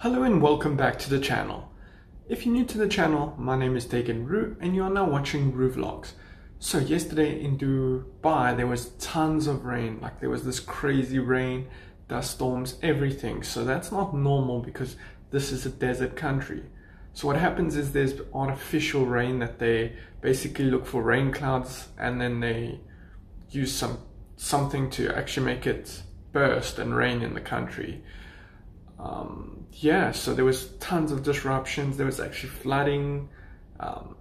Hello and welcome back to the channel. If you're new to the channel, my name is Dagan Roux and you are now watching Roux Vlogs. So yesterday in Dubai there was tons of rain, like there was this crazy rain, dust storms, everything. So that's not normal because this is a desert country. So what happens is there's artificial rain that they basically look for rain clouds and then they use some something to actually make it burst and rain in the country um, yeah, so there was tons of disruptions. There was actually flooding. Um,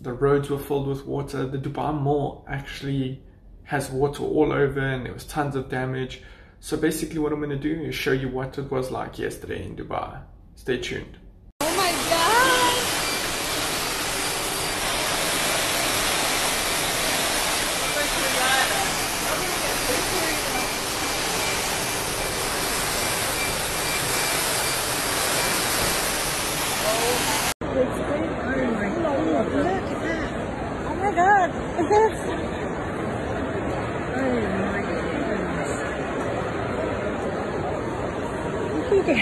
the roads were filled with water. The Dubai Mall actually has water all over and there was tons of damage. So basically what I'm going to do is show you what it was like yesterday in Dubai. Stay tuned. Oh my god! Oh my goodness. What? I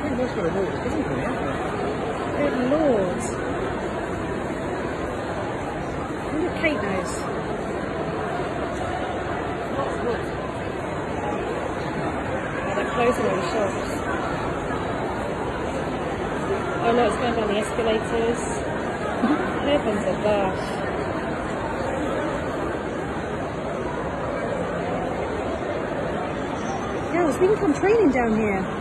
think that's what it is. Good lord. Look at Kate knows. Oh, they're closing all the shops. Oh no, it's going down the escalators. Heavens above. We can come training down here.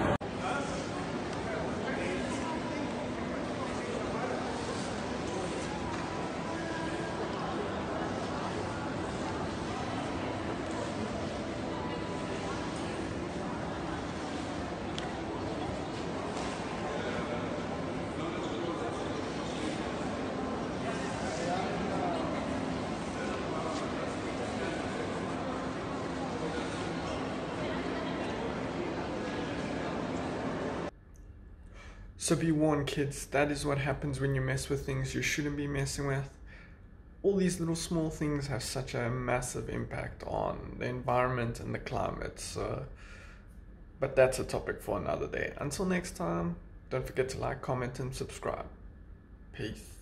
So be warned, kids, that is what happens when you mess with things you shouldn't be messing with. All these little small things have such a massive impact on the environment and the climate. So, but that's a topic for another day. Until next time, don't forget to like, comment, and subscribe. Peace.